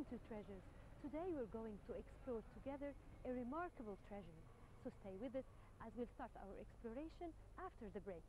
Welcome to Treasures. Today we're going to explore together a remarkable treasure. So stay with us as we'll start our exploration after the break.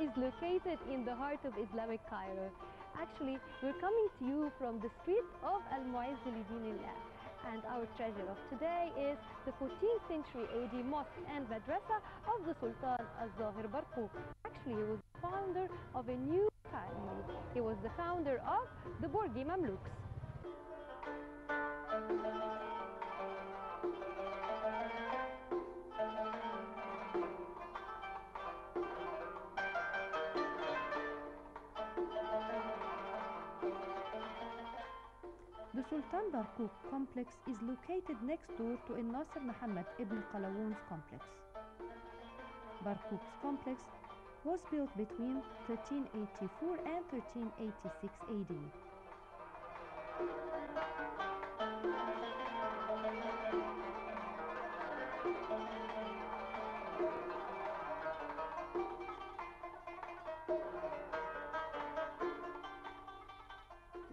Is located in the heart of Islamic Cairo. Actually, we're coming to you from the street of Al Lidinillah. And our treasure of today is the 14th century AD mosque and madrasa of the Sultan Al-Zahir Barqoq. Actually, he was the founder of a new family. He was the founder of the Burji Mamluks. The Sultan Barqoq complex is located next door to Al Nasser Muhammad ibn Qalawun's complex. Barqoq's complex was built between 1384 and 1386 AD.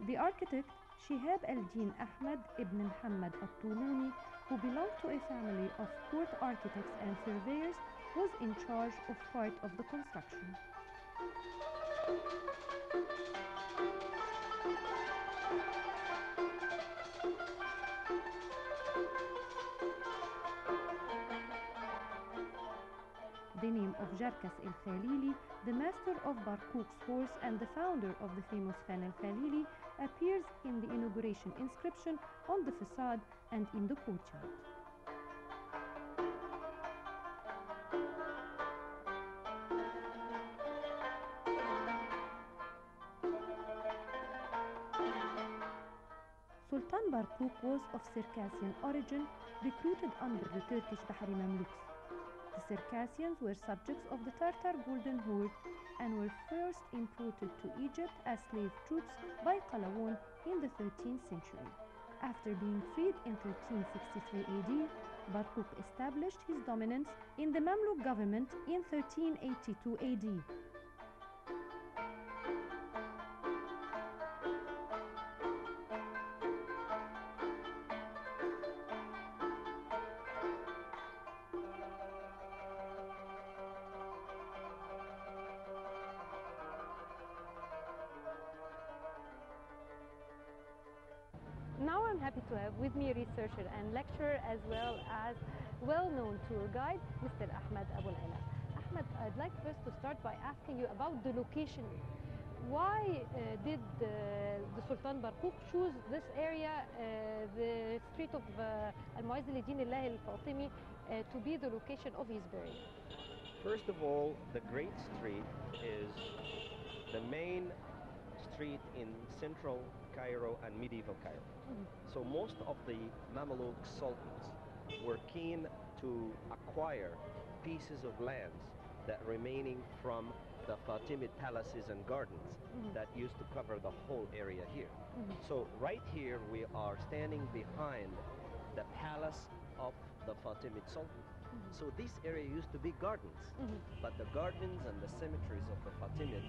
The architect Shihab al-Din Ahmad ibn Muhammad al-Tuluni, who belonged to a family of court architects and surveyors, was in charge of part of the construction. The name of Jarkas el-Khalili, the master of Barqoq's horse and the founder of the famous Khan el-Khalili, appears in the inauguration inscription on the facade and in the courtyard. Sultan Barqoq was of Circassian origin, recruited under the Turkish Bahari Mamluks. The Circassians were subjects of the Tartar Golden Horde and were first imported to Egypt as slave troops by Qalawun in the 13th century. After being freed in 1363 AD, Barqoq established his dominance in the Mamluk government in 1382 AD. I'm happy to have with me researcher and lecturer as well as well-known tour guide, Mr. Ahmed Abu Ala. Ahmed, I'd like first to start by asking you about the location. Why uh, did uh, the Sultan Barqoq choose this area, uh, the street of uh, Al-Mu'izz al-Din Allah al-Fatimi, uh, to be the location of his burial? First of all, the Great Street is the main street in central Cairo and medieval Cairo. So most of the Mamluk sultans were keen to acquire pieces of lands that remaining from the Fatimid palaces and gardens Mhm. that used to cover the whole area here. Mhm. So right here we are standing behind the palace of the Fatimid Sultan. So this area used to be gardens, Mhm. but the gardens and the cemeteries of the Fatimid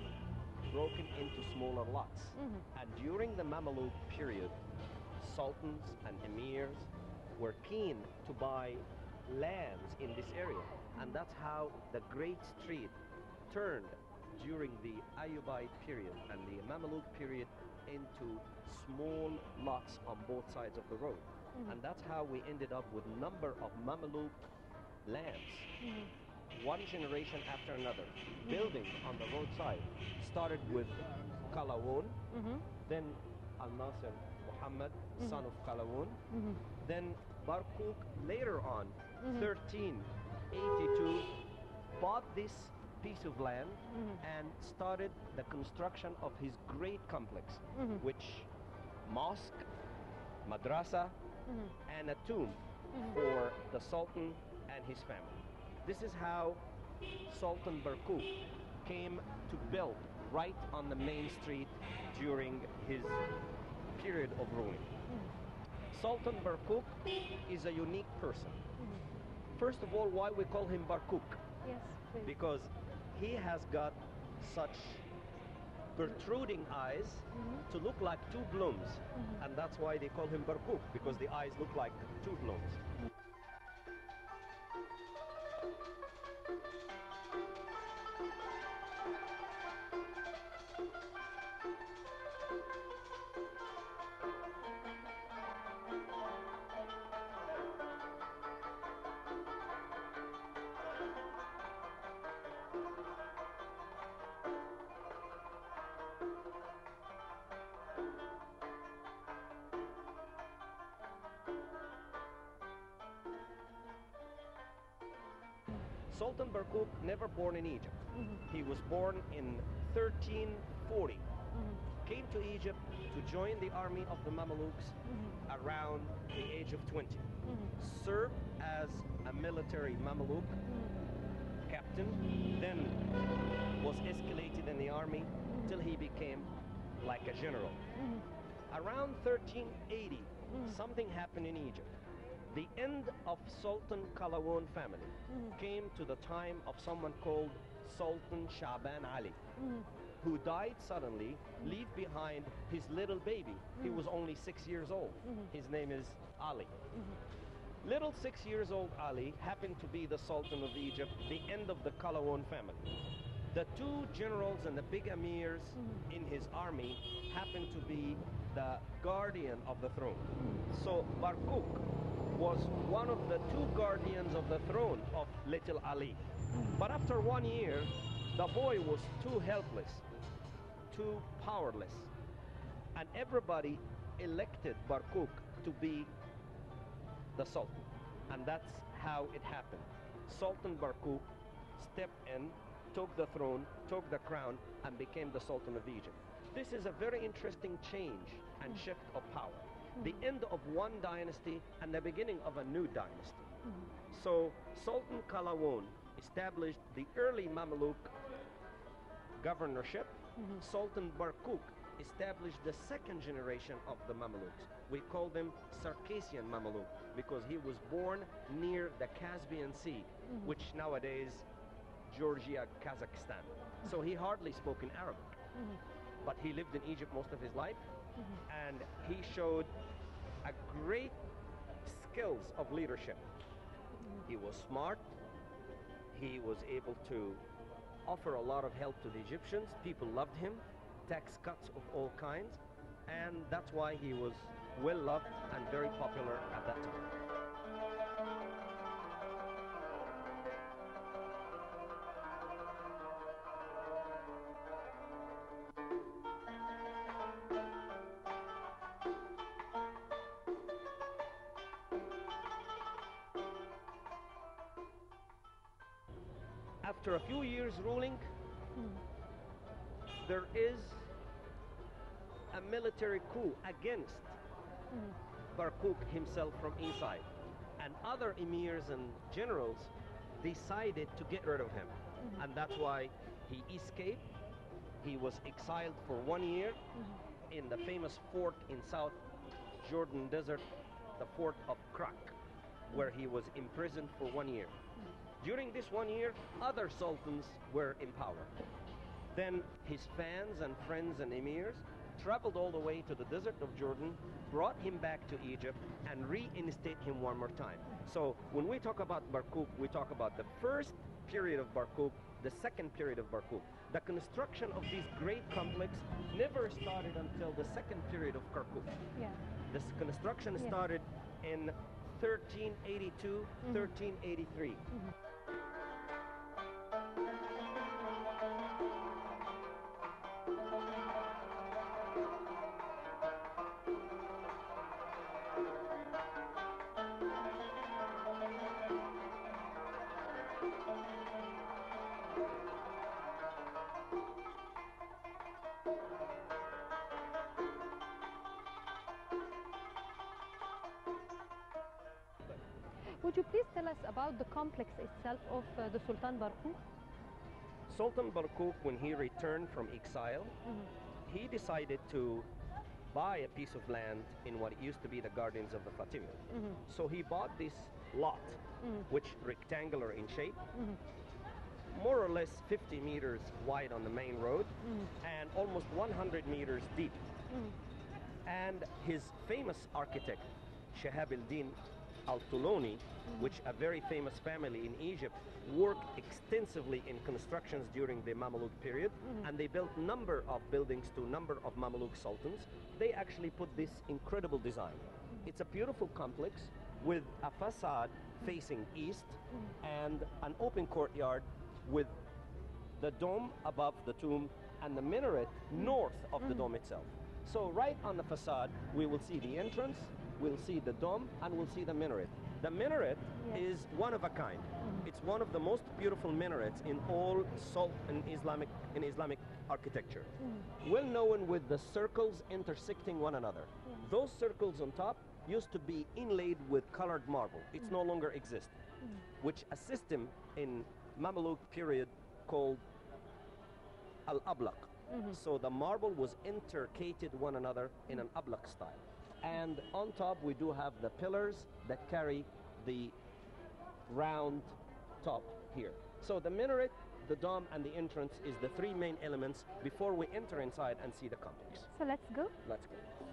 broken into smaller lots. Mhm. And during the Mamluk period, sultans and emirs were keen to buy lands in this area. And that's how the Great Street turned during the Ayyubite period and the Mamluk period into small lots on both sides of the road. Mhm. And that's how we ended up with number of Mamluk lands Mhm. One generation after another, building on the roadside. Started with Kalawun, Mhm. then Al Nasir Muhammad, son of Kalawun, Mhm. then Barkuk later on, Mhm. 1382, bought this piece of land Mhm. and started the construction of his great complex, which mosque, madrasa, and a tomb for the Sultan and his family. This is how Sultan Barkuk came to build right on the main street during his period of ruling. Sultan Barkuk is a unique person. First of all, why we call him Barkuk? Yes, please. Because he has got such protruding eyes Mhm. to look like two blooms. Mhm. And that's why they call him Barkuk, because the eyes look like two blooms. Sultan Barkuk never born in Egypt. Mhm. He was born in 1340. Mhm. Came to Egypt to join the army of the Mamelukes Mhm. around the age of 20. Mhm. Served as a military Mameluk Mhm. captain, then was escalated in the army till he became like a general. Around 1380, Mhm. something happened in Egypt. The end of Sultan Kalawun family Mhm. came to the time of someone called Sultan Shaban Ali, Mhm. who died suddenly, leave behind his little baby. He Mhm. was only six years old. Mhm. His name is Ali. Mhm. Little six years old Ali happened to be the Sultan of Egypt, the end of the Kalawun family. The two generals and the big emirs in his army happened to be the guardian of the throne. So Barkuk was one of the two guardians of the throne of little Ali. But after one year, the boy was too helpless, too powerless. And everybody elected Barkuk to be the Sultan. And that's how it happened. Sultan Barkuk stepped in, took the throne, took the crown, and became the Sultan of Egypt. This is a very interesting change and shift of power. The end of one dynasty and the beginning of a new dynasty. So Sultan Kalawun established the early Mamluk governorship. Sultan Barkuk established the second generation of the Mamluks. We call them Circassian Mamluk because he was born near the Caspian Sea, which nowadays Georgia, Kazakhstan. So he hardly spoke in Arabic, but he lived in Egypt most of his life, Mm-hmm. and he showed a great skills of leadership. He was smart. He was able to offer a lot of help to the Egyptians. People loved him. Tax cuts of all kinds, and that's why he was well loved and very popular at that time. After a few years ruling, there is a military coup against Barkuk himself from inside. And other emirs and generals decided to get rid of him. And that's why he escaped. He was exiled for one year in the famous fort in South Jordan Desert the fort of Krak, where he was imprisoned for one year. During this one year, other sultans were in power. Then his fans and friends and emirs traveled all the way to the desert of Jordan, brought him back to Egypt, and reinstated him one more time. So when we talk about Barkuk, we talk about the first period of Barkuk, the second period of Barkuk. The construction of this great complex never started until the second period of Barkuk. Yeah. This construction Yes. started in 1382, 1383. Mm-hmm. Mm-hmm. Would you please tell us about the complex itself of uh, the Sultan Barkuk? Sultan Barkuk, when he returned from exile, mm-hmm. he decided to buy a piece of land in what used to be the gardens of the Fatimids. Mm-hmm. So he bought this lot, mm-hmm. which rectangular in shape, more or less 50 meters wide on the main road, and almost 100 meters deep. And his famous architect, Shahab al-Din al-Tuloni, mm-hmm. which a very famous family in Egypt, worked extensively in constructions during the Mamluk period, mm-hmm. and they built number of buildings to number of Mamluk sultans. They actually put this incredible design. Mm-hmm. It's a beautiful complex with a facade facing east and an open courtyard with the dome above the tomb and the minaret north of the dome itself. So right on the facade, we will see the entrance, we'll see the dome, and we'll see the minaret. The minaret Yes. is one of a kind. Mm-hmm. It's one of the most beautiful minarets in all Salt in Islamic in Islamic architecture. Mm-hmm. Well known with the circles intersecting one another. Those circles on top used to be inlaid with colored marble. It's mm-hmm. no longer exist, which a system in Mamluk period called al-ablaq. So the marble was intercated one another in an ablaq style. And on top we do have the pillars that carry the round top here. So the minaret, the dome, and the entrance is the three main elements before we enter inside and see the complex. So let's go. Let's go.